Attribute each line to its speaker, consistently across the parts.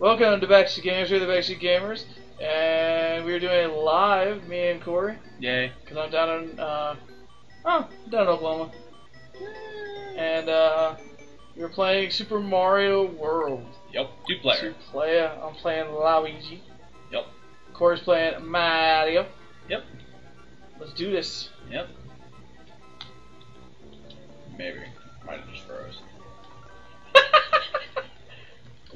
Speaker 1: Welcome to Backseat Gamers. We're the Backseat Gamers, and we're doing it live, me and Corey,
Speaker 2: Yay.
Speaker 1: because I'm down in, uh, oh, down in Oklahoma. And, uh, we're playing Super Mario World.
Speaker 2: Yep. Two player.
Speaker 1: Two player. I'm playing Luigi.
Speaker 2: Yep.
Speaker 1: Corey's playing Mario.
Speaker 2: Yep.
Speaker 1: Let's do this.
Speaker 2: Yep. Maybe. Might have just froze.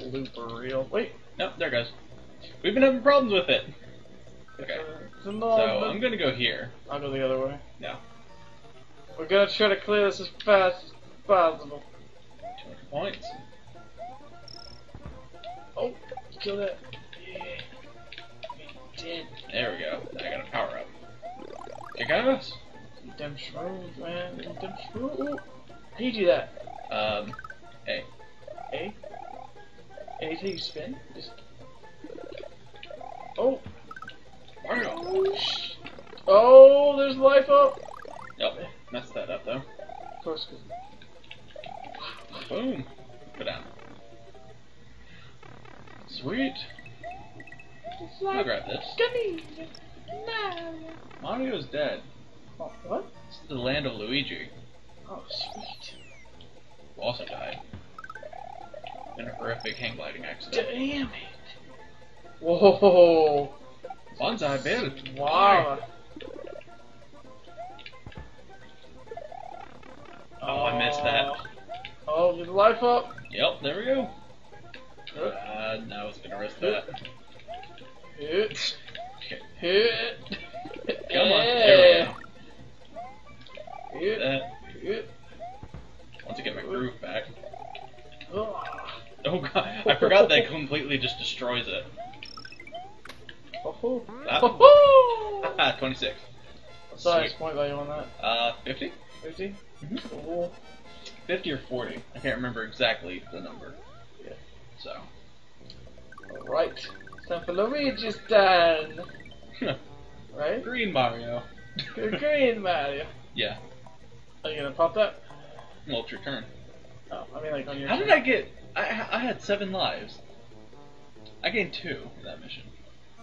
Speaker 1: Looper real. Wait.
Speaker 2: Nope, there it goes. We've been having problems with it. Okay.
Speaker 1: So
Speaker 2: So I'm gonna go here.
Speaker 1: I'll go the other way.
Speaker 2: No.
Speaker 1: We're gonna try to clear this as fast as possible.
Speaker 2: 200 points.
Speaker 1: Oh, kill that. Yeah. We did.
Speaker 2: There we go. I got a power up. Ass.
Speaker 1: Eat them shrooms, man. Them shrooms. How do you do that?
Speaker 2: Um, hey.
Speaker 1: A? Anything you spin? Just. Oh.
Speaker 2: Mario.
Speaker 1: Oh, there's life up.
Speaker 2: Yep. Messed that up though.
Speaker 1: Of course,
Speaker 2: Boom. Put down. Sweet.
Speaker 1: It's
Speaker 2: I'll
Speaker 1: like
Speaker 2: grab this.
Speaker 1: Gummy. Mario.
Speaker 2: Mario's dead.
Speaker 1: Oh, what?
Speaker 2: This is the land of Luigi.
Speaker 1: Oh, sweet.
Speaker 2: Who also died. In a horrific hang gliding accident.
Speaker 1: Damn it. Whoa.
Speaker 2: Banzai Bill.
Speaker 1: Wow.
Speaker 2: Oh, I missed that.
Speaker 1: Oh, get the life up.
Speaker 2: Yep, there we go. Uh, now I was gonna risk that.
Speaker 1: Hit. Hit.
Speaker 2: Completely just destroys it.
Speaker 1: Oh.
Speaker 2: Ah.
Speaker 1: Oh.
Speaker 2: Haha, 26.
Speaker 1: What's the highest
Speaker 2: Sweet.
Speaker 1: point value on that?
Speaker 2: Uh, 50?
Speaker 1: 50?
Speaker 2: Mhm.
Speaker 1: Cool.
Speaker 2: 50 or 40. I can't remember exactly the number.
Speaker 1: Yeah.
Speaker 2: So.
Speaker 1: Alright. It's time for Luigi's turn. Right?
Speaker 2: Green Mario.
Speaker 1: Good green Mario.
Speaker 2: Yeah.
Speaker 1: Are you gonna pop that?
Speaker 2: Well, it's your turn.
Speaker 1: Oh, I mean like on your
Speaker 2: How did. I get. I, I had seven lives. I gained two in that mission.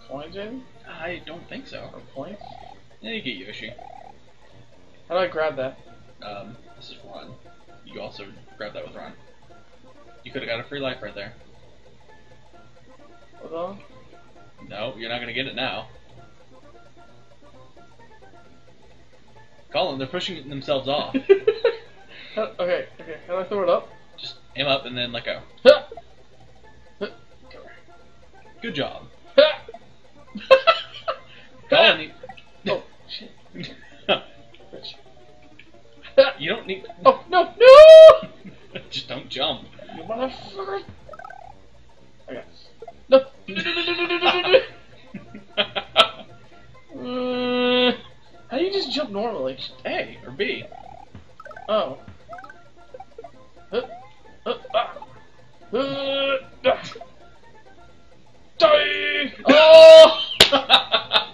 Speaker 1: Coins in?
Speaker 2: I don't think so.
Speaker 1: Or points?
Speaker 2: Yeah, you get Yoshi.
Speaker 1: How do I grab that?
Speaker 2: Um, this is Ron. You also grab that with Ron. You could have got a free life right there.
Speaker 1: Hold on.
Speaker 2: No, you're not gonna get it now. Collin, they're pushing themselves off.
Speaker 1: Okay, okay. How do I throw it up?
Speaker 2: Just aim up and then let go. Good job. Collin, you,
Speaker 1: Oh, shit.
Speaker 2: You don't need.
Speaker 1: Oh, no, no!
Speaker 2: Just don't jump.
Speaker 1: You motherfucker! I. No! No, no, no, no, no, no, no, no. Uh, how do you just jump normally?
Speaker 2: A or B.
Speaker 1: Oh. Uh, uh, ah. Uh, Oh!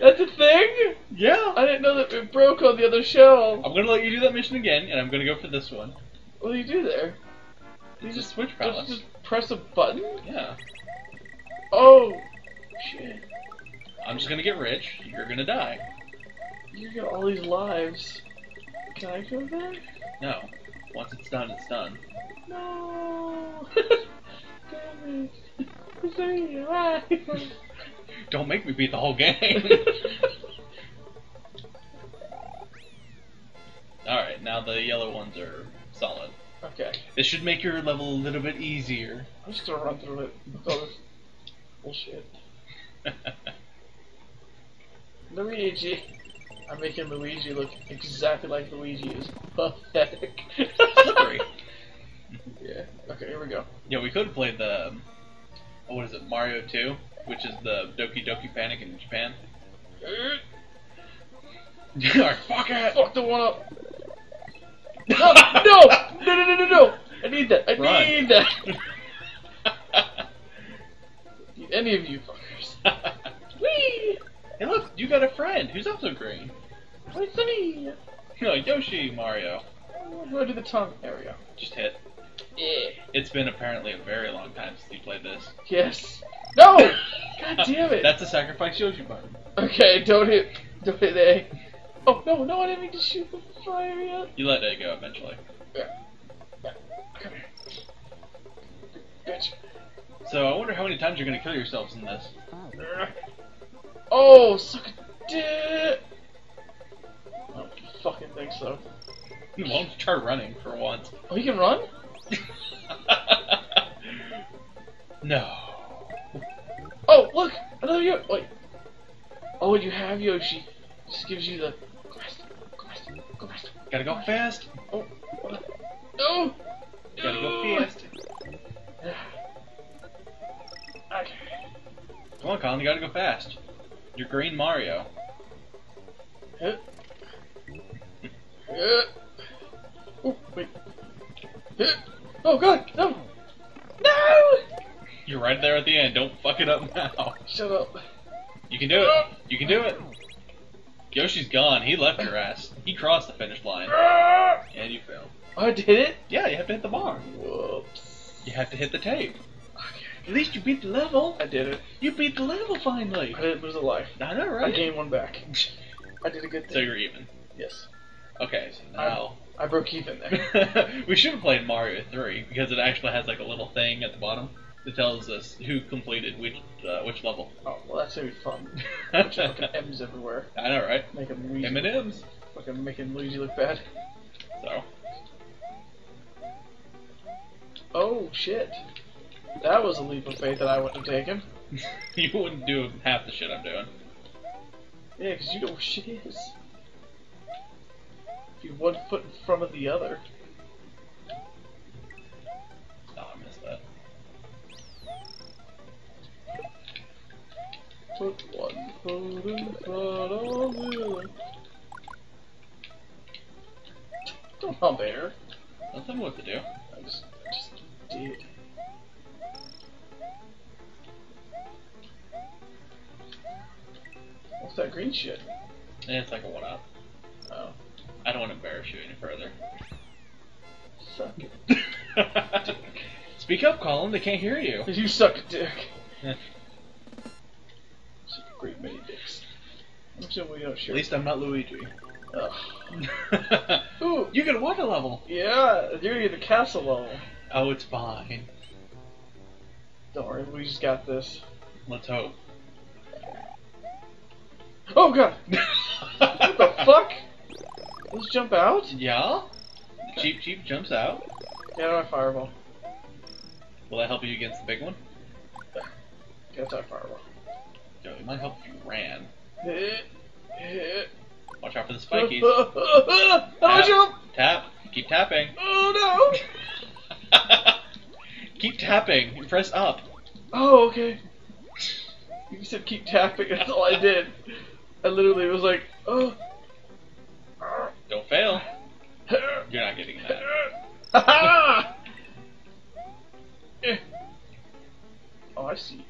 Speaker 1: That's a thing?
Speaker 2: yeah.
Speaker 1: I didn't know that it broke on the other show.
Speaker 2: I'm gonna let you do that mission again, and I'm gonna go for this one.
Speaker 1: What do you do there?
Speaker 2: You just switch palace.
Speaker 1: just press a button?
Speaker 2: Yeah.
Speaker 1: Oh! Shit.
Speaker 2: I'm just gonna get rich. You're gonna die.
Speaker 1: You got all these lives. Can I go there?
Speaker 2: No. Once it's done, it's done.
Speaker 1: No! Damn it.
Speaker 2: Don't make me beat the whole game. Alright, now the yellow ones are solid.
Speaker 1: okay.
Speaker 2: This should make your level a little bit easier.
Speaker 1: I'm just gonna run through it with all this bullshit. Luigi. I'm making Luigi look exactly like Luigi is pathetic.
Speaker 2: Slippery.
Speaker 1: yeah. Okay, here we go.
Speaker 2: yeah, we could have played the. Um, um, What is it? Mario 2, which is the Doki Doki Panic in Japan. Alright, fuck it!
Speaker 1: Fuck the one up. No, no, no, no, no, no, no! I need that. I
Speaker 2: Run.
Speaker 1: need that. Any of you fuckers. Whee!
Speaker 2: hey, look, you got a friend who's also green.
Speaker 1: Wait me.
Speaker 2: No, Yoshi Mario.
Speaker 1: Go to do the tongue. There we go.
Speaker 2: Just hit.
Speaker 1: Yeah.
Speaker 2: It's been apparently a very long time since you played this.
Speaker 1: Yes. No! God damn it.
Speaker 2: That's a sacrifice Yoshi button.
Speaker 1: Okay, don't hit, don't hit A. Oh, no, no, I didn't mean to shoot the fire yet.
Speaker 2: You let it go eventually.
Speaker 1: Come here. Bitch.
Speaker 2: So I wonder how many times you're gonna kill yourselves in this.
Speaker 1: Oh, suck a dick. I don't fucking think so.
Speaker 2: Why don't you try running for once?
Speaker 1: Oh, he can run?
Speaker 2: No.
Speaker 1: Oh, look! Another Yoshi. Wait. Oh, you have Yoshi. Just gives you the. Go faster. Go faster. Go faster.
Speaker 2: Gotta go fast.
Speaker 1: Oh. No!
Speaker 2: Gotta go fast.
Speaker 1: Okay.
Speaker 2: Come on, Collin, you gotta go fast. You're Green Mario.
Speaker 1: Huh? Oh, God! No! No!
Speaker 2: You're right there at the end. Don't fuck it up now.
Speaker 1: Shut up.
Speaker 2: You can do it. You can do it. Yoshi's gone. He left your ass. He crossed the finish line. And you failed.
Speaker 1: I did it?
Speaker 2: Yeah, you have to hit the bar.
Speaker 1: Whoops.
Speaker 2: You have to hit the tape.
Speaker 1: Okay.
Speaker 2: At least you beat the level.
Speaker 1: I did it.
Speaker 2: You beat the level finally.
Speaker 1: I didn't lose a life.
Speaker 2: I know, right?
Speaker 1: I gained one back. I did a good thing.
Speaker 2: So you're even.
Speaker 1: Yes.
Speaker 2: Okay, so now
Speaker 1: I broke even there.
Speaker 2: we should have played Mario 3 because it actually has like a little thing at the bottom that tells us who completed which uh, which level.
Speaker 1: Oh, well, that's gonna be fun. Bunch of fucking M's everywhere.
Speaker 2: I know, right?
Speaker 1: Make him Luigi,
Speaker 2: M&M's.
Speaker 1: fucking making Luigi look bad.
Speaker 2: So
Speaker 1: Oh, shit. That was a leap of faith that I wouldn't have taken.
Speaker 2: you wouldn't do half the shit I'm doing.
Speaker 1: Yeah, because you know where shit is. One foot in front of the other.
Speaker 2: Oh, I missed that.
Speaker 1: Put one foot in front of the other. Come.
Speaker 2: Don't tell me what to do.
Speaker 1: I just, I just did. What's that green shit?
Speaker 2: It's like a one up.
Speaker 1: Oh,
Speaker 2: I don't want to embarrass you any further.
Speaker 1: suck it.
Speaker 2: Speak up, Collin. They can't hear you.
Speaker 1: You suck a dick. Such a great many dicks. I'm assuming we don't
Speaker 2: At least I'm not Luigi.
Speaker 1: Ugh. Ooh,
Speaker 2: you get a water level.
Speaker 1: yeah, you're in the castle level.
Speaker 2: Oh, it's fine.
Speaker 1: Don't worry, we just got this.
Speaker 2: Let's hope.
Speaker 1: Oh god! What the fuck? Let's jump out?
Speaker 2: Yeah? Cheep Cheep jumps out.
Speaker 1: Get out fireball.
Speaker 2: Will that help you against the big one?
Speaker 1: Get out fireball.
Speaker 2: Yo, it might help if you ran. Watch out for the spikies. Tap.
Speaker 1: jump!
Speaker 2: Tap. Keep tapping.
Speaker 1: Oh no!
Speaker 2: Keep tapping and press up.
Speaker 1: Oh, okay. You said keep tapping, that's all I did. I literally was like, oh. Ha Eh. Oh, I see you.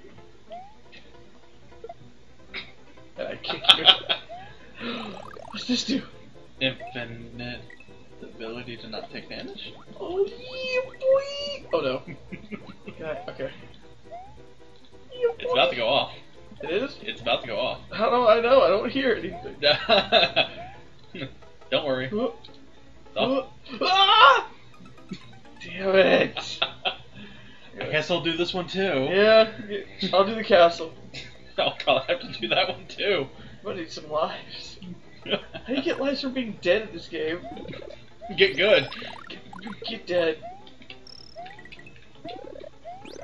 Speaker 1: And I kick you. What's this do?
Speaker 2: Infinite ability to not take damage?
Speaker 1: Oh, yeah, boy! Oh no. Okay, okay. Yeah,
Speaker 2: It's about to go off.
Speaker 1: It is?
Speaker 2: It's about to go off.
Speaker 1: How do I know? I don't hear anything.
Speaker 2: Don't worry.
Speaker 1: Oh.
Speaker 2: Stop.
Speaker 1: Ah! Damn it!
Speaker 2: I guess I'll do this one too.
Speaker 1: Yeah, I'll do the castle.
Speaker 2: Oh god, I have to do that one too.
Speaker 1: I'm gonna need some lives. How do you get lives from being dead in this game?
Speaker 2: Get good.
Speaker 1: Get, get dead.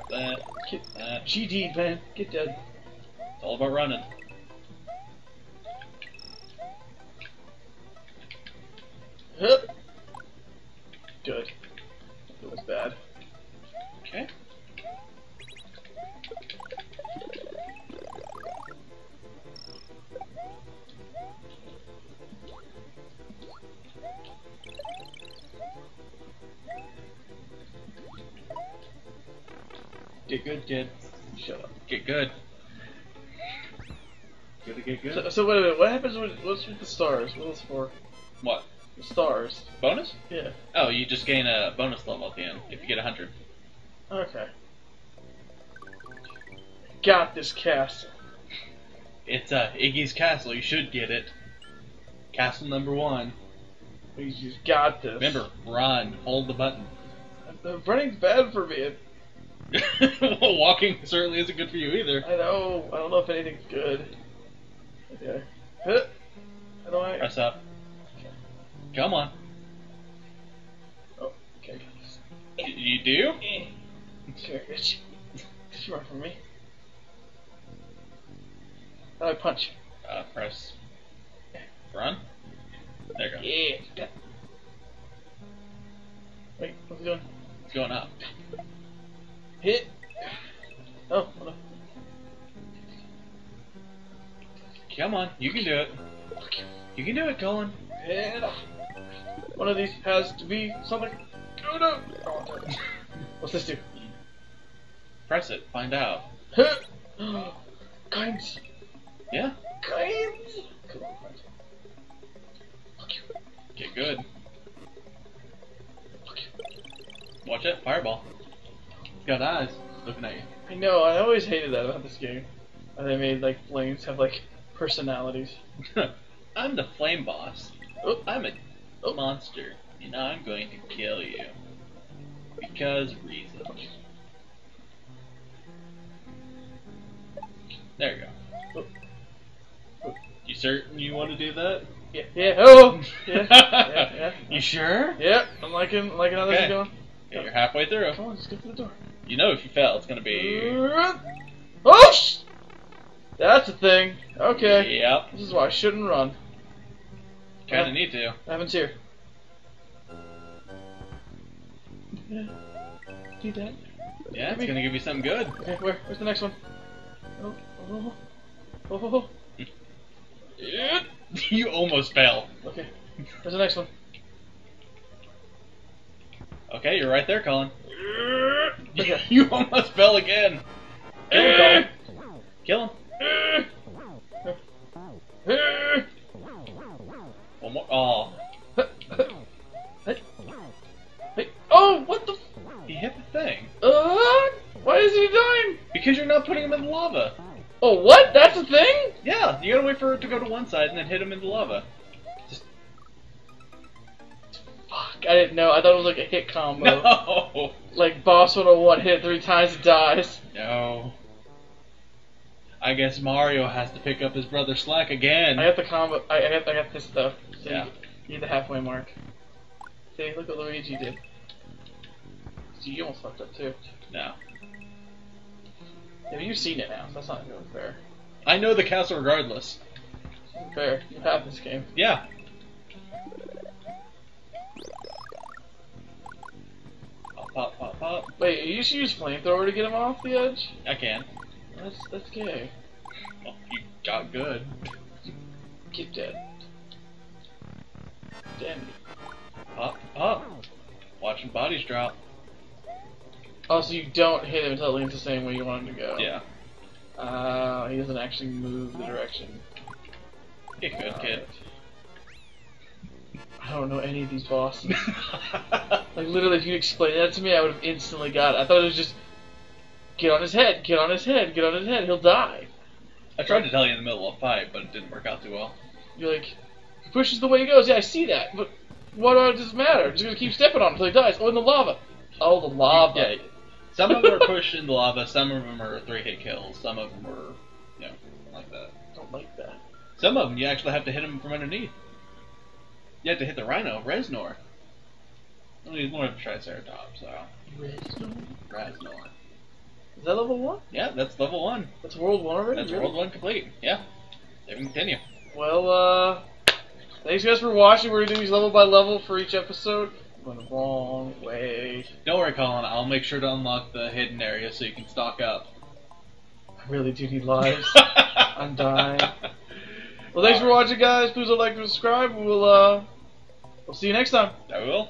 Speaker 2: That,
Speaker 1: Get,
Speaker 2: that.
Speaker 1: GD, man. Get dead.
Speaker 2: It's all about running.
Speaker 1: Huh. Good. It was bad.
Speaker 2: Okay. Get good, kid.
Speaker 1: Shut up.
Speaker 2: Get good. Gotta get good.
Speaker 1: So, so wait a minute. What happens with what's with the stars? What is for?
Speaker 2: What?
Speaker 1: Stars.
Speaker 2: Bonus?
Speaker 1: Yeah.
Speaker 2: Oh, you just gain a bonus level at the end if you get a 100.
Speaker 1: Okay. Got this castle.
Speaker 2: It's uh, Iggy's Castle. You should get it. Castle number one.
Speaker 1: We just got this.
Speaker 2: Remember, run. Hold the button.
Speaker 1: The running's bad for me.
Speaker 2: well, walking certainly isn't good for you either.
Speaker 1: I know. I don't know if anything's good. Okay. How do I?
Speaker 2: Press up. Come on.
Speaker 1: Oh, okay.
Speaker 2: You do?
Speaker 1: Okay, Rich. Just run from me. I punch?
Speaker 2: Uh, press run. There you go.
Speaker 1: Yeah. Wait, what's he doing?
Speaker 2: It's going up.
Speaker 1: Hit. Oh, hold on.
Speaker 2: Come on, you can do it. You can do it, Collin.
Speaker 1: Hit. One of these has to be something. Oh no! Oh. What's this do?
Speaker 2: Press it. Find out.
Speaker 1: Kinds.
Speaker 2: Yeah.
Speaker 1: Kinds. Come on, friend. Fuck you.
Speaker 2: Get good.
Speaker 1: Fuck you.
Speaker 2: Watch it. Fireball. It's got eyes looking at you.
Speaker 1: I know. I always hated that about this game. They made like flames have like personalities.
Speaker 2: I'm the flame boss.
Speaker 1: Oh,
Speaker 2: I'm a. monster, and I'm going to kill you. Because reasons. There you go.
Speaker 1: Oh.
Speaker 2: You certain you want to do that?
Speaker 1: yeah, yeah. Oh, yeah, yeah, yeah.
Speaker 2: You sure?
Speaker 1: Yeah, I'm liking liking how this
Speaker 2: Okay.
Speaker 1: is going.
Speaker 2: Okay, you're halfway through.
Speaker 1: Come on, just go through the door.
Speaker 2: You know if you fail, it's gonna be.
Speaker 1: Oh, sh- that's a thing. Okay,
Speaker 2: Yep.
Speaker 1: this is why I shouldn't run.
Speaker 2: Kinda need to.
Speaker 1: Evan's here. Yeah. Do that.
Speaker 2: Yeah, it's gonna give you something good.
Speaker 1: Okay, where? Where's the next one? Oh, oh, oh, oh, oh. Yeah.
Speaker 2: you almost fell.
Speaker 1: Okay, where's the next one?
Speaker 2: Okay, you're right there, Collin.
Speaker 1: Okay.
Speaker 2: you almost fell again. Kill him, Collin. Kill him. One more. Oh, putting him in the lava.
Speaker 1: Oh, what? That's a thing?
Speaker 2: Yeah, you gotta wait for it to go to one side and then hit him in the lava.
Speaker 1: Fuck, I didn't know. I thought it was like a hit combo.
Speaker 2: No.
Speaker 1: Like boss 101 hit three times and dies.
Speaker 2: No. I guess Mario has to pick up his brother Slack again.
Speaker 1: I got the combo. I, I got I got this stuff. So
Speaker 2: Yeah.
Speaker 1: you, you need the halfway mark. See, look what Luigi did. See, you almost fucked up too.
Speaker 2: No.
Speaker 1: Yeah, you've seen it now, so that's not really fair.
Speaker 2: I know the castle regardless.
Speaker 1: Fair. You have this game.
Speaker 2: Yeah. Pop, pop, pop, pop.
Speaker 1: Wait, you should use flamethrower to get him off the edge.
Speaker 2: I can.
Speaker 1: That's that's gay.
Speaker 2: Well, you got good.
Speaker 1: Get dead. Damn.
Speaker 2: Pop, pop. Watching bodies drop.
Speaker 1: Oh, so you don't hit him until it leans the same way you want him to go.
Speaker 2: Yeah.
Speaker 1: Uh, he doesn't actually move the direction.
Speaker 2: Get good, kid.
Speaker 1: I don't know any of these bosses. like literally, if you explained that to me, I would have instantly got it. I thought it was just get on his head, get on his head, get on his head. He'll die.
Speaker 2: I tried to tell you in the middle of a fight, but it didn't work out too well.
Speaker 1: You're like, he pushes the way he goes. Yeah, I see that, but what does it matter? I'm just gonna keep stepping on him until he dies. Oh, in the lava. Oh, the lava.
Speaker 2: Yeah. Some of them are pushed in the lava, some of them are three hit kills, some of them are, you know, like that.
Speaker 1: don't like that.
Speaker 2: Some of them you actually have to hit them from underneath. You have to hit the rhino, Reznor. Well, he's more of a Triceratops, so.
Speaker 1: Reznor?
Speaker 2: Reznor.
Speaker 1: Is that level one?
Speaker 2: Yeah, that's level one.
Speaker 1: That's world one already.
Speaker 2: That's
Speaker 1: Really?
Speaker 2: world one complete. Yeah. They can continue.
Speaker 1: Well, uh, thanks guys for watching. We're gonna do these level by level for each episode. Went the wrong way.
Speaker 2: Don't worry, Collin. I'll make sure to unlock the hidden area so you can stock up.
Speaker 1: I really do need lives. I'm dying. Well, thanks for watching, guys. Please don't like and subscribe. We'll uh, we'll see you next time.
Speaker 2: I will.